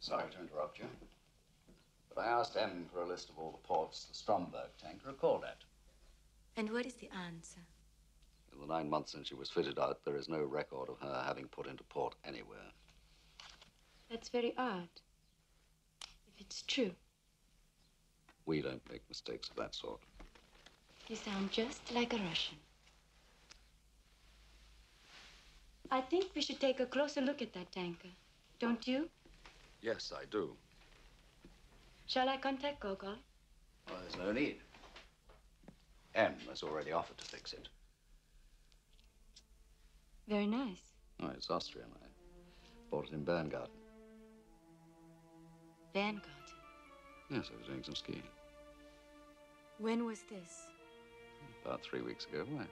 Sorry to interrupt you. But I asked M for a list of all the ports the Stromberg tanker called at. And what is the answer? In the nine months since she was fitted out, there is no record of her having put into port anywhere. That's very odd. If it's true, We don't make mistakes of that sort. you sound just like a Russian. I think we should take a closer look at that tanker. Don't you? Yes, I do. Shall I contact Gogol? Well, there's no need. M has already offered to fix it. Very nice. Oh, it's Austrian. I bought it in Berngarten. Vanguard. Yes, I was doing some skiing. When was this? About three weeks ago. Why?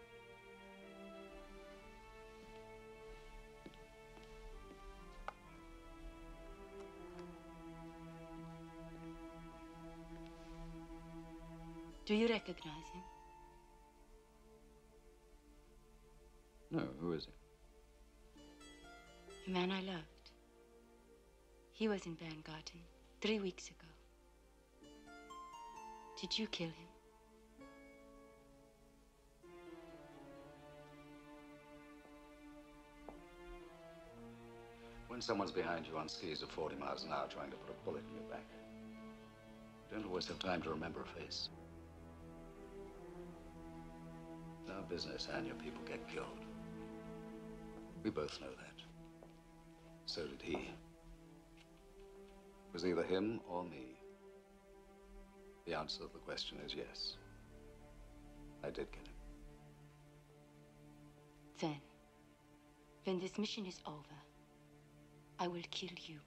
Do you recognize him? No, who is he? The man I loved. He was in Berngarten three weeks ago. Did you kill him? When someone's behind you on skis at 40 miles an hour trying to put a bullet in your back, you don't always have time to remember a face. Business, and your people get killed. We both know that. So did he. It was either him or me. The answer to the question is yes. I did kill him. Then, when this mission is over, I will kill. You.